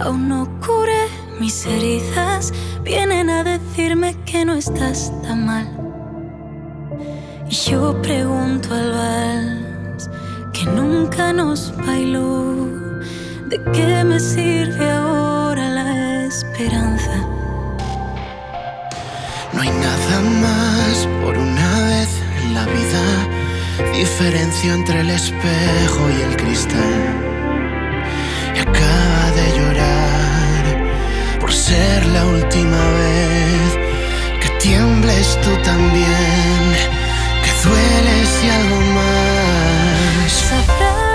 Aún no curé mis heridas, vienen a decirme que no estás tan mal. Y yo pregunto al vals que nunca nos bailó, ¿de qué me sirve ahora la esperanza? No hay nada más por una vez en la vida, diferencia entre el espejo y el cristal. Tiembles tú también, que dueles y algo más. Sabrás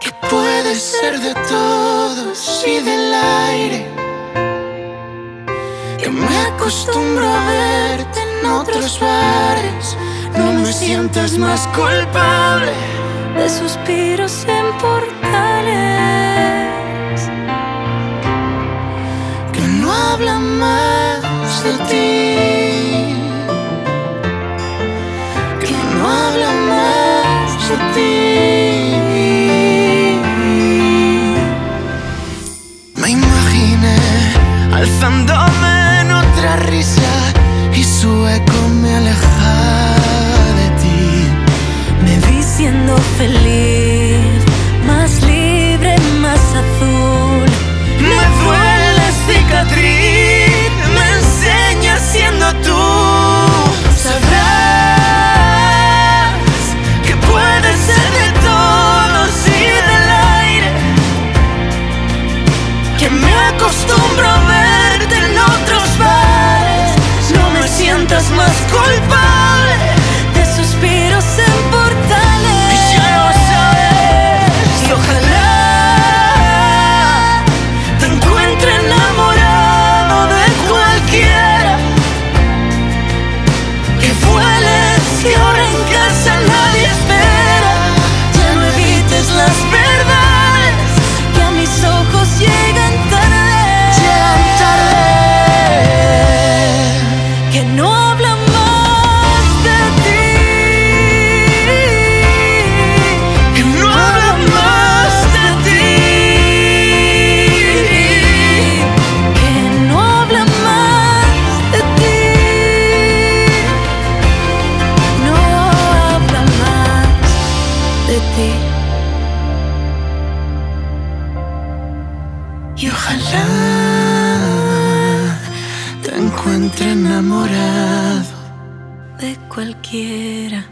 Que puedes ser de todos y del aire. Que me acostumbro a verte en otros bares. No me sientas más culpable. de suspiros portales. Que no habla más de ti. Me imaginé alzándome en otra risa y su eco me alejaba Y ojalá te encuentre enamorado. De cualquiera.